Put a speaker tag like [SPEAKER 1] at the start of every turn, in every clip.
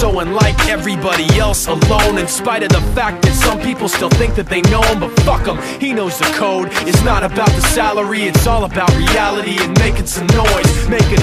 [SPEAKER 1] so unlike everybody else, alone, in spite of the fact that some people still think that they know him, but fuck him, he knows the code. It's not about the salary, it's all about reality and making some noise, making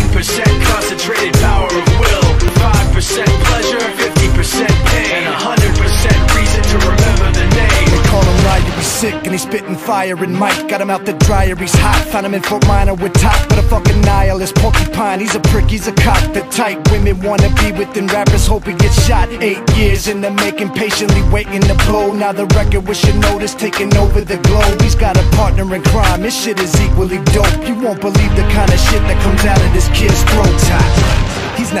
[SPEAKER 1] and 100% reason to remember the name.
[SPEAKER 2] They call him he's sick and he's spitting fire and Mike got him out the dryer, he's hot. Found him in Fort Minor with Tak, but a fucking nihilist. Porcupine, he's a prick, he's a cock The type women wanna be within rappers Hope he gets shot. Eight years in the making, patiently waiting to blow. Now the record with notice taking over the globe. He's got a partner in crime, this shit is equally dope. You won't believe the kind of shit that comes out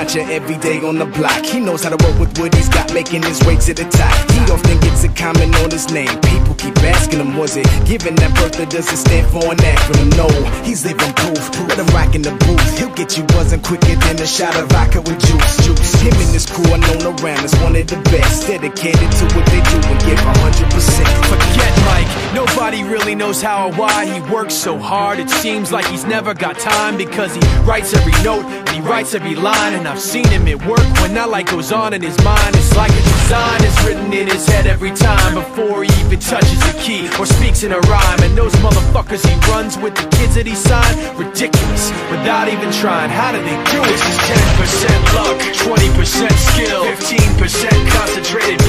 [SPEAKER 3] not your everyday on the block. He knows how to work with what he's got, making his way to the top. He often gets a comment on his name. People keep asking him, was it given that birth or does it stand for an acronym? No, he's living proof. Let him rock in the booth. Get you quicker than a shot of vodka with juice. Juice. Him and his crew are known around as one of the best. Dedicated to what they do and give 100%.
[SPEAKER 1] Forget Mike, nobody really knows how or why he works so hard. It seems like he's never got time because he writes every note and he writes every line. And I've seen him at work when that light goes on in his mind. It's like a design is written in his head every time before he even touches a key or speaks in a rhyme. And those motherfuckers he runs with the kids that he signed, ridiculous without even trying. How do they do it? This is 10% luck, 20% skill, 15% concentrated